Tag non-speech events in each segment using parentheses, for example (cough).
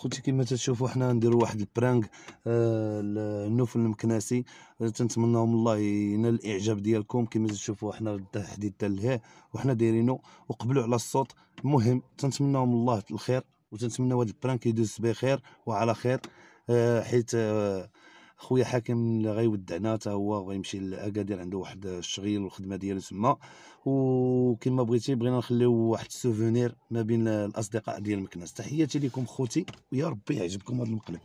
خوتي كما تشوفوا حنا نديروا واحد ال prank آه المكناسي. آه، تنتمناو من الله ينال الإعجاب ديالكم. كما تشوفوا حنا التحديد تاع الهاء وحنا دايرينو. وقبلوا على الصوت المهم تنتمناو من الله الخير وتنتمناو هذا ال prank يدوز بخير وعلى خير. آه حيت آه خويا حاكم اللي غيودعنا حتى هو غيمشي لأكادير عنده واحد الشغيل والخدمة ديالو تما. وكما بغيتي بغينا نخليو واحد ال souvenir ما بين الأصدقاء ديال مكناس تحياتي لكم خوتي ويا ربي يعجبكم هذا المقلب.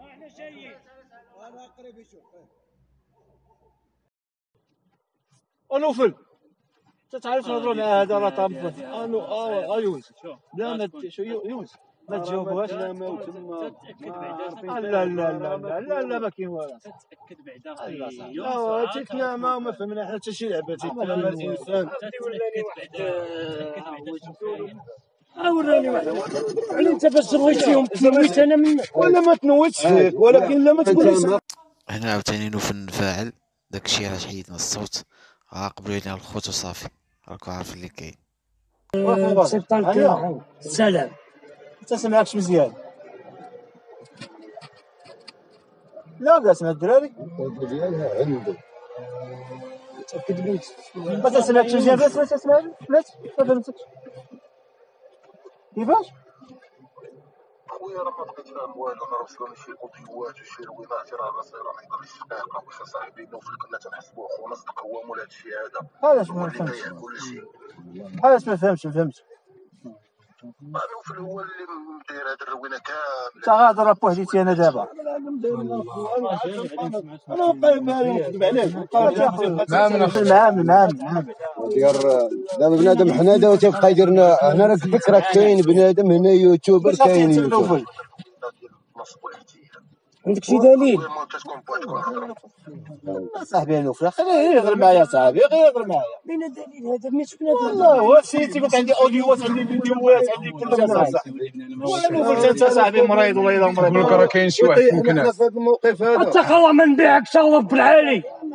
إحنا جايين أنا قريب يشوف ونوفل تعرف نهضروا مع هذا راه طاب انو آه يونس. لا ما شو يو- يونس. ما تجاوبوهاش؟ لا ما وتما تتاكد بعدا لا لا لا لا لا لا لا ما كاين والو. تتاكد بعدا لا تيتنا ما ما فهمنا حنا حتى شي لعبة تيتنا ما بعدا وراني واحد يعني أنت باش رويتيهم تنويت أنا من ولا ما تنوتش فيك ولكن لا ما تقولش. هنا عاوتاني نوفل نفاعل داكشي علاش حيدنا الصوت. عاقبلوا علينا الخوت وصافي. راكو عارفين اللي كاين. سلام. انت سمعكش مزيان. لا لا سمع الدراري؟ ديالها عنده تاكد بنت ما تسمعكش مزيان. بس ما تسمعش ما فهمتكش. كيفاش؟ خويا راه ما بقيت فاهم والو. أنا وصلوني شي اوديوات وشي روينات راه راسي راه نهضر الشقاقه واش صاحبي نوفل كنا تنحسبو أخونا صدق هو مول هادشي هذا علاش هو ما فهمتش. علاش ما فهمتش ما فهمتش. نوفل هو اللي مدير هاد الروينه كاملة. غادي راه بوحديتي أنا دابا أنا باقي مالي نكذب عليك المعامل المعامل ديال دابا بنادم حنا دابا تيبقى يدير هنا راه فكره كاين بنادم هنا يوتيوبر كاين يوتيوبر نوفل ديال النصب والاحتيال عندك شي دليل؟ خويا ما تكون بغات تكون هضره صاحبي نوفل خليه يهضر معايا صاحبي غير يهضر معايا. بين الدليل هذا ما شفنا والله هو الشيء تيقول عندي اوديوات عندي فيديوهات عندي كل شيء صاحبي. ولا نوفل انت صاحبي مريض ولا الا مريض راه كاين شي واحد ممكن في هذا الموقف هذا اتق الله ما نبيعك إن شاء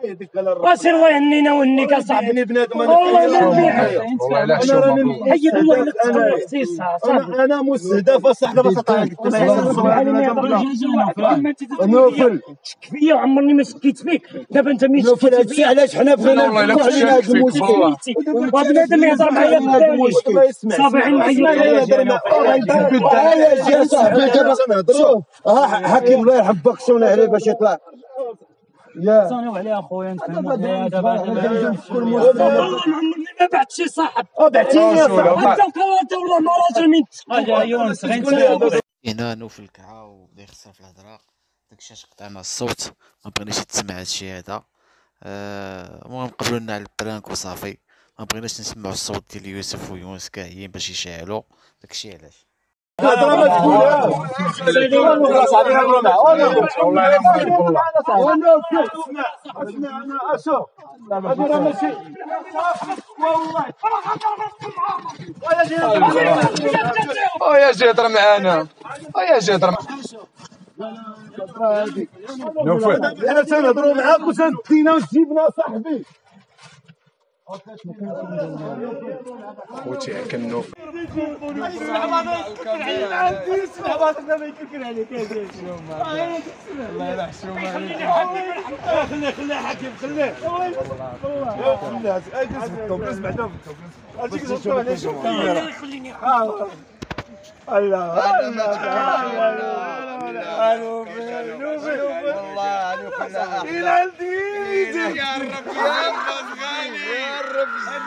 الله رب العالي اسير الله يهنينا ويهنيك اصاحبي بنادم والله ما أنا نبيعك والله الا أنا حشومه حيد الله أنا أنا مستهدف اصاحبي نوفل تشك فيا. وعمرني ما شكيت فيك. دابا أنت مين شكيت فيا. علاش حنا بغينا والله نفكوا كنت شاك فيك،. وبنادم يهضر معايا معايا يا صاحبي دابا شوف. ها حكيم الله يرحم. بكسونا عليه باش يطلع. يا. صانيو عليها خويا دابا والله ما عمرني ما بعت شي صاحب. بعتيني يا صاحبي انت وكرهت والله ما راجل من يونس غير هنا نوفل كعا وبدا يخسر في الهضرة. داكشي علاش قطعنا الصوت ما بغيناش يتسمع هادشي هذا. آه، المهم قبلوا لنا على البرانك وصافي ما بغيناش نسمعوا الصوت ديال يوسف ويونس كاعيين باش يشعلوا داكشي علاش؟ الهضره ما تقولها والله صاحبي هضروا معاه والله والله شوف هذه راه ماشي آه يا جي هضر معانا آه يا جي هضر معانا نوفل حنا تنهضروا معاك وتنتينا وتجيبنا صاحبي خوتي هكا نوفل خليه خليه حكيم خليه والله خليه اجلس في بعدا في التوب اجيك شوف عليه شوف الكاميرا خليني الله الله إلى الدين. يا رب يا غالي يا رب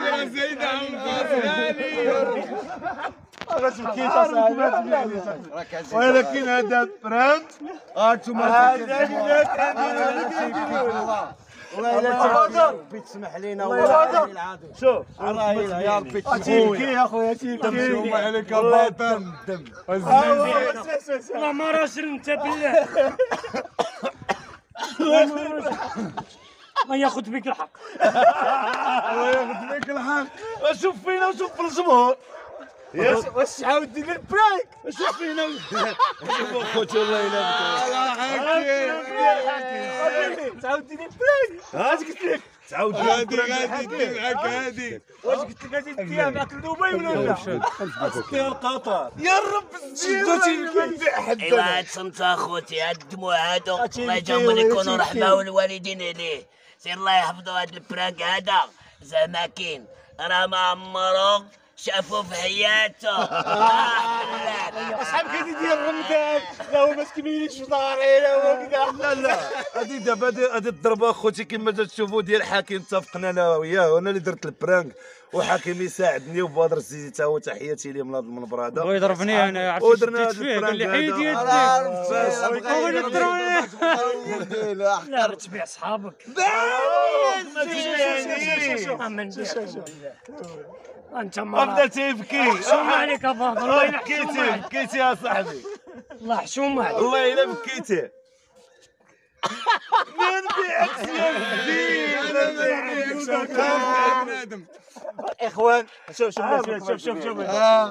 يا زيد ما تبكيش اصاحبي ولكن هذا برانك هانتوما هذا والله الا ربي تسمح لينا والله العظيم شوف والله يا ربي تسمح تيبكي يا خويا تيبكي تمشي عليك باطن الدم والله ما راسل انت بالله والله ما. الله ياخذ بك الحق. (laughs) الله ياخذ بك الحق. شوف فينا وشوف في الجمهور. (laughs) واش عاود دير البرانك شوف فينا شوف اخوتي والله إلا تعاود دير البرانك اش قلت لك تعاود هادي غادي دير معاك هادي واش قلت لك غادي ديرها معاك لدبي ولا لا دير القطر يا رب شدوتي ايوا صمت أخوتي هاد الدموع هادو. الله يجاوبهم يكونوا رحمة والوالدين عليه سير الله يحفظوا هاد البرانك هذا. زعما كاين راه ما عمرو شافوا في حياته اصحاب كيدي ديال رمضان لا هو ما تكمليش في داري لا هو كذا. لا لا. هادي دابا هادي الضربه أخوتي كما تشوفوا ديال حكيم اتفقنا أنا وياه وأنا اللي درت البرانك وحكيم يساعدني وبدر الزيزي تا هو تحياتي ليه من هذا. المنبر هذا بغا يضربني أنا عرفت ودرنا فيه قال لي حيد. يدك هو اللي ضربني لا تبيع صحابك ما أنت ما بدا تيبكي. حشومة عليك الله يلا حشومة بكيتي بكيتي يا صاحبي. الله حشومة عليك. والله إلا بكيتي ما نبيعكش يا بنادم إخوان شوف شوف شوف شوف شوف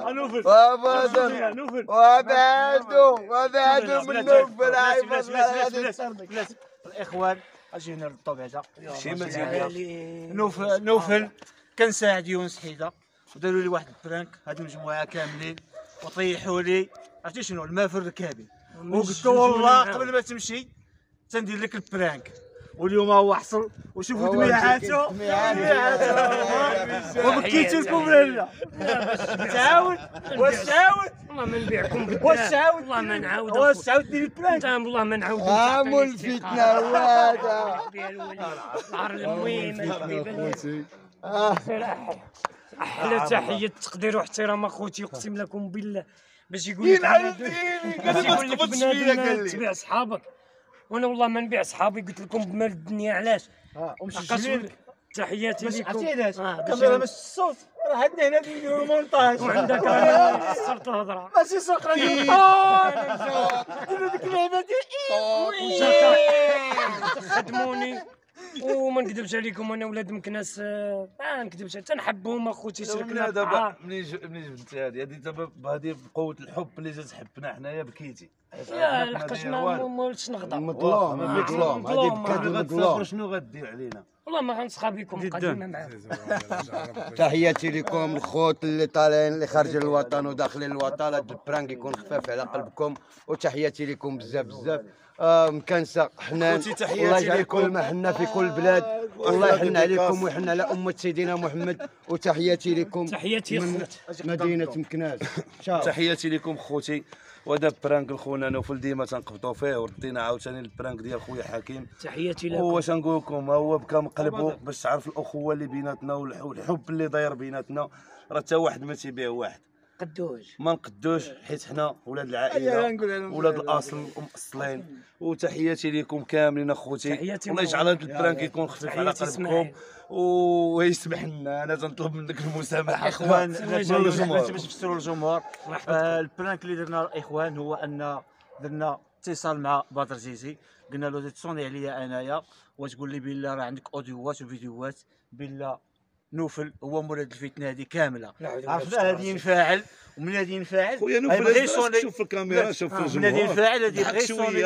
نوفل. وابدا نوفل وابعدوا وابعدوا من نوفل بلاتي عيب بلاتي بلاتي بلاتي بلاتي الاخوان أجي هنا للطو بعدا شي مزيان نوفل نوفل. كنساعد يونس حيده وداروا لي واحد ال prank. هاد المجموعة كاملين. وطيحوا لي. عرفتي شنو؟ الماء في الركابي وقلت له والله قبل ما تمشي تندير لك ال prank واليوم هو حصل. وشوفوا دميعاته. دميعاته. (laughs) وبكيت لكم لا. تعاود واش تعاود والله ما نبيعكم واش تعاود والله ما نعاود. واش تعاود دير ال prank انت والله ما نعاود. عاموا الفتنة هذا. العار المهم. أحلى تحية. تقدير واحترام أخوتي. أقسم لكم بالله. باش يقول لك بنادم- باش يقول لك بنادم تبيع صحابك وأنا والله ما نبيع صحابي قلت لكم بمال الدنيا علاش؟ ومشجعين تحياتي لكم. عرفتي علاش آه، الكاميرا باش الصوت راه عندنا هنا نديرو مونتاج وعندك راه صرت الهضره ماشي سوق ديرو ديك اللعبه ديال خدموني. وما نكذبش عليكم أنا ولاد مكناس آه، ما نكذبش تنحبهم أخوتي شركنا دابا ملي ملي جبت هذه هذه دابا بهذه بقوة الحب ملي جات حبنا حنايا بكيتي. لا لحقاش ما ولتش نغضب مظلوم مظلوم هذه. بكاد غتسافر مظلوم شنو غدير علينا؟ والله ما غنسخى بكم قديمه معاكم (laughs) تحياتي لكم الخوت اللي طالعين اللي خارجين الوطن وداخلين الوطن هذا البرانك يكون خفاف على قلبكم. وتحياتي لكم بزاف بزاف. آه مكنسة حنان. الله يجعل. كل ما حنا في كل بلاد. والله وأحلى يحن عليكم. ويحن على أمة سيدنا محمد. وتحياتي لكم تحياتي من خوت. مدينة مكناس (laughs) تحياتي لكم خوتي. وهذا prank لخونا نوفل ديما تنقبطوا فيه وردينا عاوتاني ال prank ديال خويا حكيم. تحياتي لكم. هو شنقول لكم هو بكى مقلبو باش تعرف الأخوة اللي بيناتنا والح- والحب اللي داير بيناتنا. راه حتى واحد ما تيبيع واحد. قدوش ما نقدوش حيت حنا ولاد العائلة ولاد الأصل ومأصلين وتحياتي لكم كاملين أخوتي. والله يجعل هذا البرانك يكون خفيف على قلبكم. ويسمح لنا أنا تنطلب منك المسامحة أخوان. الله باش نفسروا للجمهور البرانك اللي درنا الاخوان هو أن درنا اتصال مع بدر زيزي قلنا له تصوني عليا أنايا. وتقول لي بالله راه عندك أوديوات وفيديوهات بالله نوفل هو مراد الفتنة هذه كاملة. عرفنا هذه ينفعل. ومن هذه ينفعل؟ خويا نوفل يصوني شوف في الكاميرا شوف في من الجمهور هذه ينفعل هذه يبغي يصوني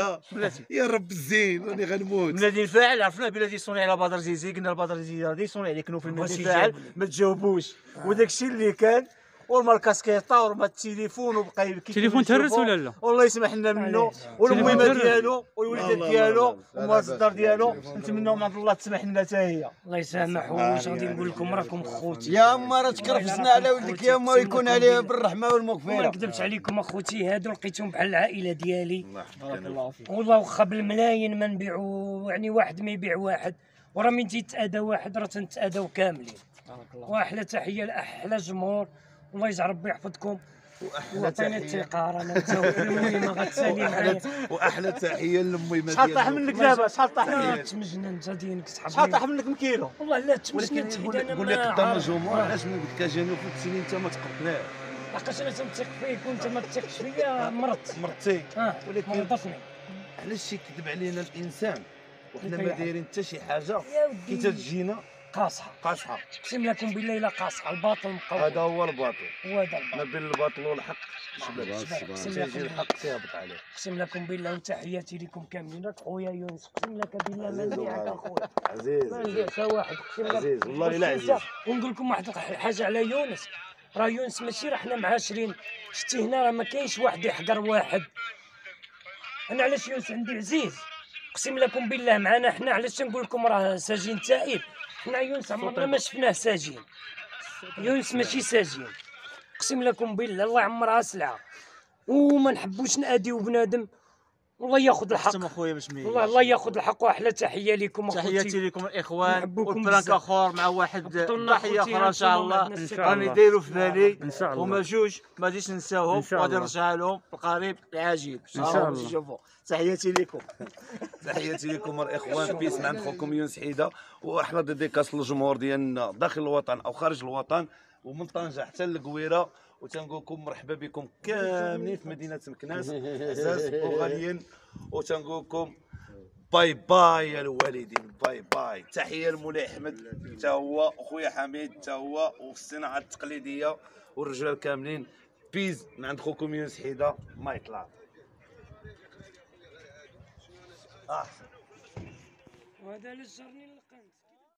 يا رب الزين راني غنموت. من هذه الفاعل عرفنا بلا دي صوني على بدر زيزي قلنا لبدر زيزي غادي يصوني عليك نوفل من هذه. ما تجاوبوش. وداك الشيء اللي كان ورمى الكاسكيطه ورمى التليفون وبقى يبكي التليفون تهرس. ولا لا؟ والله يسمح لنا منه. والمهمه. ديالو والوليدات ديالو الدار ديالو نتمنوا من عند الله تسمح لنا حتى هي الله يسامح واش غادي نقول لكم راكم خوتي يا اما راه تكرفسنا على ولدك يا اما يكون عليه بالرحمه والمغفره نكذبش عليكم اخوتي هادو لقيتهم بحال العائله ديالي بارك الله فيك والله واخا بالملايين ما نبيعوا يعني واحد ما يبيع واحد وراه من تيتأذى واحد راه تنتأذوا كاملين واحلى تحيه لاحلى جمهور والله يجعل ربي يحفظكم. وأحلى تحية. متزوج المهم غتسالي معايا وأحلى وأحلى تحية للمهمه شحال طاح منك دابا؟ شحال طاح منك؟ تمجنا انت دينك تسحب شحال طاح منك من كيلو؟ والله لا تمجنا ولكن تحيد قول أنا قول لي ما قدام. الجمهور آه. علاش ملي قلت لك جاني وفي أنت ما تقبطناه لقاش أنا تنثق فيك وأنت ما تثقش فيا؟ مرضت. مرتي آه ولكن مرضتني. علاش يكذب علينا الإنسان؟ وحنا ما. دايرين حتى شي حاجة؟ كي تجينا قاصحة. قاصحة. اقسم لكم بالله إلا قاصحة. الباطل مقوم. هذا هو الباطل. هو هذا ما الباطل. بين الباطل والحق. تيجي لكم الحق تيهبط عليه. اقسم لكم بالله وتحياتي لكم كاملين. خويا يونس اقسم لك بالله. ما نبيعك اخويا عزيز ما نبيعش واحد اقسم لك. عزيز والله إلا عزيز؟ ونقول لكم واحد الح- حاجة على يونس. راه يونس ماشي راه حنا معاشرين شتي هنا راه ما كاينش واحد يحقر واحد. أنا علاش يونس عندي عزيز؟ اقسم لكم بالله معنا حنا. علاش نقول لكم راه سجين تائب حنا يونس عمرنا ما شفناه سجين يونس ماشي سجين اقسم لكم بالله الله يعمرها سلعة. وما نحبوش نأديو بنادم. والله ياخذ الحق. حتى خويا باش مي والله الله ياخذ الحق وأحلى تحية لكم تحياتي لكم الاخوان بزاف. آخر مع واحد أخوتي أخرى إن شاء الله. راني دايرو في بالي إن شاء الله. هما جوج ما غاديش ننساوهم وغادي الله. نرجع لهم بالقريب العاجل إن شاء الله. شوفوا تحياتي لكم. تحياتي لكم الاخوان peace مع خوكم يونس حيدة. وأحلى dédicace للجمهور ديالنا داخل الوطن أو خارج الوطن. ومن طنجة حتى للقويرة. وتنقول لكم مرحبا بكم كاملين في مدينة مكناس عزاز (laughs) وغاليين. وتنقول لكم bye bye يا الوالدين bye bye. تحية لمولاي أحمد. حتى هو وخويا حميد حتى هو والصناعه التقليدية. والرجال كاملين. بيز من عند خوكم يونس حيدة ما يطلع احسن وهذا اللي جرني